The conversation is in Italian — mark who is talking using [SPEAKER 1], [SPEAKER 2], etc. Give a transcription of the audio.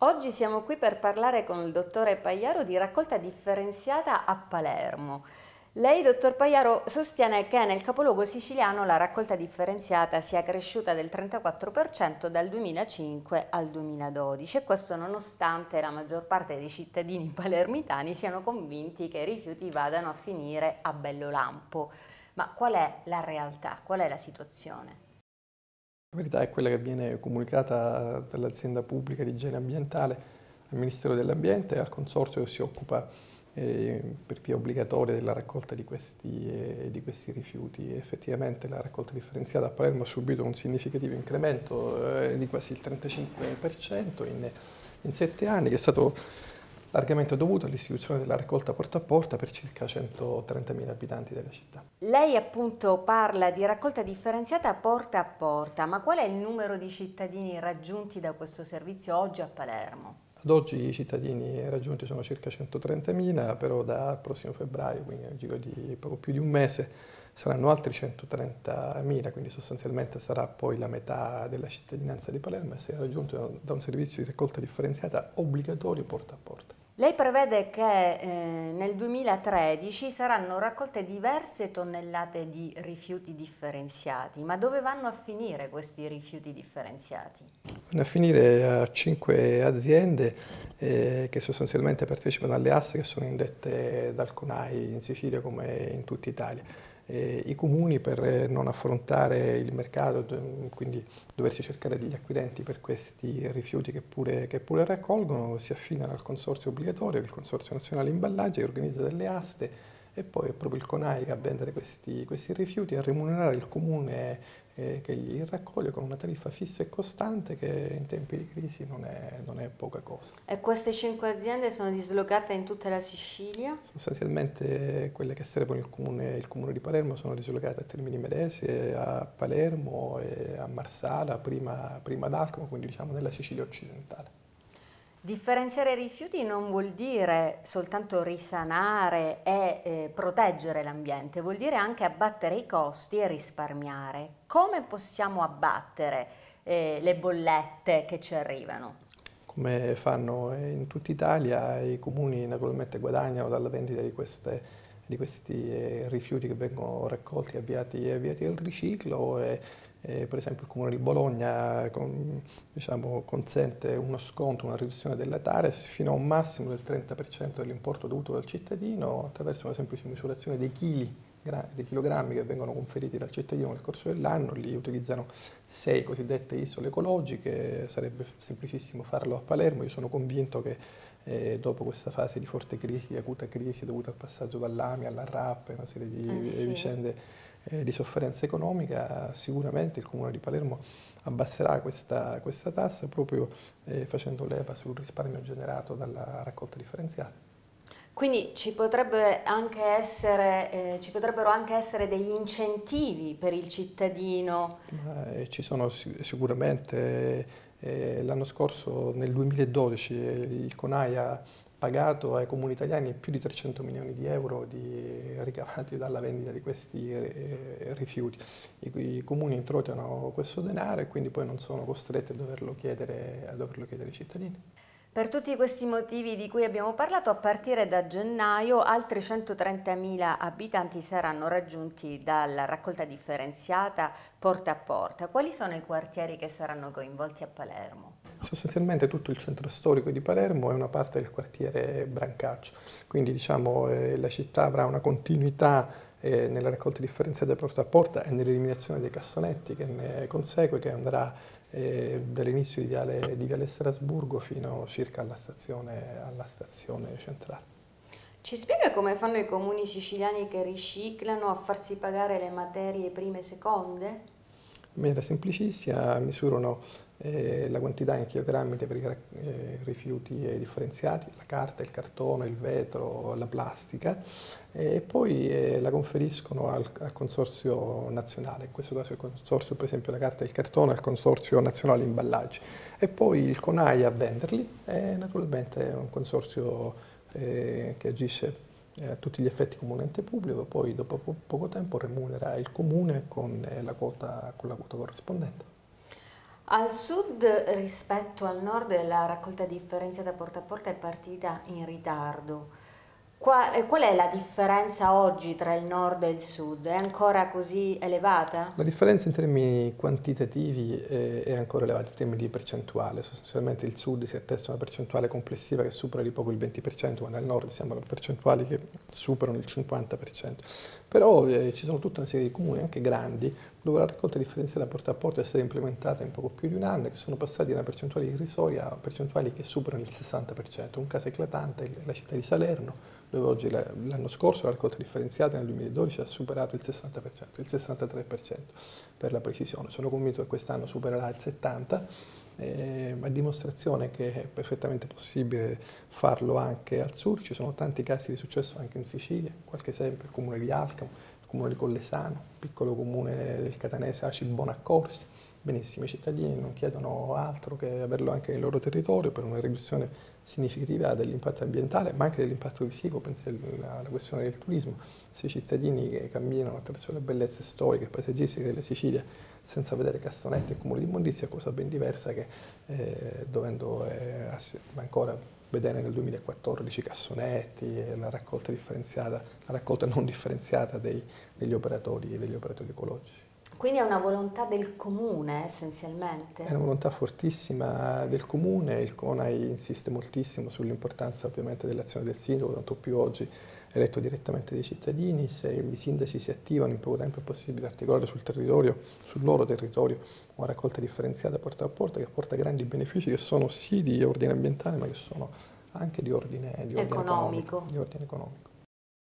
[SPEAKER 1] Oggi siamo qui per parlare con il dottore Pagliaro di raccolta differenziata a Palermo. Lei, dottor Pagliaro, sostiene che nel capoluogo siciliano la raccolta differenziata sia cresciuta del 34% dal 2005 al 2012 e questo nonostante la maggior parte dei cittadini palermitani siano convinti che i rifiuti vadano a finire a bello lampo. Ma qual è la realtà? Qual è la situazione?
[SPEAKER 2] La verità è quella che viene comunicata dall'azienda pubblica di igiene ambientale al Ministero dell'Ambiente e al consorzio che si occupa eh, per via obbligatoria della raccolta di questi, eh, di questi, rifiuti. Effettivamente la raccolta differenziata a Palermo ha subito un significativo incremento eh, di quasi il 35% in, in sette anni, che è stato largamente dovuto all'istituzione della raccolta porta a porta per circa 130.000 abitanti della città.
[SPEAKER 1] Lei appunto parla di raccolta differenziata porta a porta, ma qual è il numero di cittadini raggiunti da questo servizio oggi a Palermo?
[SPEAKER 2] Ad oggi i cittadini raggiunti sono circa 130.000, però dal prossimo febbraio, quindi nel giro di poco più di un mese, saranno altri 130.000, quindi sostanzialmente sarà poi la metà della cittadinanza di Palermo e sarà raggiunto da un servizio di raccolta differenziata obbligatorio porta a porta.
[SPEAKER 1] Lei prevede che eh, nel 2013 saranno raccolte diverse tonnellate di rifiuti differenziati, ma dove vanno a finire questi rifiuti differenziati?
[SPEAKER 2] Vanno a finire a cinque aziende eh, che sostanzialmente partecipano alle aste che sono indette dal CONAI in Sicilia come in tutta Italia eh, i comuni per non affrontare il mercato, quindi doversi cercare degli acquirenti per questi rifiuti che pure, che pure raccolgono, si affidano al consorzio obbligatorio, il Consorzio Nazionale Imballaggi, che organizza delle aste e poi è proprio il CONAI a vendere questi, questi rifiuti e a remunerare il comune eh, che li raccoglie con una tariffa fissa e costante che in tempi di crisi non è, non è, poca cosa.
[SPEAKER 1] E queste cinque aziende sono dislocate in tutta la Sicilia?
[SPEAKER 2] Sostanzialmente quelle che servono il comune, il comune di Palermo sono dislocate a Termini Medese, a Palermo, e a Marsala, prima, prima ad Alcamo, quindi diciamo nella Sicilia occidentale.
[SPEAKER 1] Differenziare i rifiuti non vuol dire soltanto risanare e eh, proteggere l'ambiente, vuol dire anche abbattere i costi e risparmiare. Come possiamo abbattere eh, le bollette che ci arrivano?
[SPEAKER 2] Come fanno in tutta Italia, i comuni naturalmente guadagnano dalla vendita di, queste, di questi eh, rifiuti che vengono raccolti e avviati, avviati al riciclo. E, eh, per esempio il Comune di Bologna con, diciamo, consente uno sconto, una riduzione della TARES fino a un massimo del 30% dell'importo dovuto dal cittadino attraverso una semplice misurazione dei chili dei chilogrammi che vengono conferiti dal cittadino nel corso dell'anno, li utilizzano sei cosiddette isole ecologiche, sarebbe semplicissimo farlo a Palermo, io sono convinto che eh, dopo questa fase di forte crisi, di acuta crisi dovuta al passaggio dall'AMI alla RAP, una serie di eh sì. vicende eh, di sofferenza economica, sicuramente il Comune di Palermo abbasserà questa, questa tassa proprio eh, facendo leva sul risparmio generato dalla raccolta differenziata.
[SPEAKER 1] Quindi ci, potrebbe essere, eh, ci potrebbero anche essere degli incentivi per il cittadino?
[SPEAKER 2] Eh, ci sono sicuramente. Eh, l'anno scorso, nel 2012, il CONAI ha pagato ai comuni italiani più di 300 milioni di euro di ricavati dalla vendita di questi eh, rifiuti. I, i comuni introitano questo denaro e quindi poi non sono costretti a doverlo chiedere, a doverlo chiedere ai cittadini.
[SPEAKER 1] Per tutti questi motivi di cui abbiamo parlato, a partire da gennaio altri 130.000 abitanti saranno raggiunti dalla raccolta differenziata porta a porta. Quali sono i quartieri che saranno coinvolti a Palermo?
[SPEAKER 2] Sostanzialmente tutto il centro storico di Palermo è una parte del quartiere Brancaccio, quindi diciamo, eh, la città avrà una continuità eh, nella raccolta differenziata porta a porta e nell'eliminazione dei cassonetti che ne consegue, che andrà eh, dall'inizio di Viale, di Viale Strasburgo fino circa alla stazione, alla stazione centrale.
[SPEAKER 1] Ci spiega come fanno i comuni siciliani che riciclano a farsi pagare le materie prime e seconde?
[SPEAKER 2] In maniera semplicissima misurano eh, la quantità in chilogrammi per i eh, rifiuti eh, differenziati, la carta, il cartone, il vetro, la plastica e poi eh, la conferiscono al, al, consorzio nazionale, in questo caso il consorzio per esempio la carta e il cartone al consorzio nazionale imballaggi e poi il CONAI a venderli e naturalmente è un consorzio eh, che agisce a tutti gli effetti come un ente pubblico, poi dopo poco tempo remunera il comune con la quota, con la quota corrispondente.
[SPEAKER 1] Al sud rispetto al nord la raccolta differenziata porta a porta è partita in ritardo. Qual, qual è la differenza oggi tra il nord e il sud? È ancora così elevata?
[SPEAKER 2] La differenza in termini quantitativi è, è ancora elevata in termini di percentuale. Sostanzialmente il sud si attesta una percentuale complessiva che supera di poco il 20%, quando al nord siamo a percentuali che superano il 50%. Però eh, ci sono tutta una serie di comuni, anche grandi, dove la raccolta differenziata porta a porta è stata implementata in poco più di un anno e che sono passati da una percentuale irrisoria a percentuali che superano il 60%. Un caso eclatante è la città di Salerno, dove oggi l'anno scorso la raccolta differenziata nel 2012 ha superato il 60%, il 63% per la precisione. Sono convinto che quest'anno supererà il 70%, eh, a dimostrazione che è perfettamente possibile farlo anche al sud. Ci sono tanti casi di successo anche in Sicilia, qualche esempio il comune di Alcamo, il comune di Collesano, piccolo comune del catanese Aci Bonaccorsi. Benissimo, i cittadini non chiedono altro che averlo anche nel loro territorio per una riduzione significativa dell'impatto ambientale, ma anche dell'impatto visivo, pensi alla questione del turismo. Se i cittadini che camminano attraverso le bellezze storiche e paesaggistiche della Sicilia senza vedere cassonetti e cumuli di immondizia è cosa ben diversa che eh, dovendo eh, ancora vedere nel 2014 cassonetti e la raccolta differenziata, la raccolta non differenziata dei, degli, operatori, degli operatori ecologici.
[SPEAKER 1] Quindi è una volontà del comune essenzialmente?
[SPEAKER 2] È una volontà fortissima del comune, il CONAI insiste moltissimo sull'importanza ovviamente dell'azione del sindaco, tanto più oggi eletto direttamente dai cittadini, se i sindaci si attivano in poco tempo è possibile articolare sul territorio, sul loro territorio, una raccolta differenziata porta a porta che porta grandi benefici che sono sì di ordine ambientale ma che sono anche di ordine, di ordine economico. economico. Di ordine economico.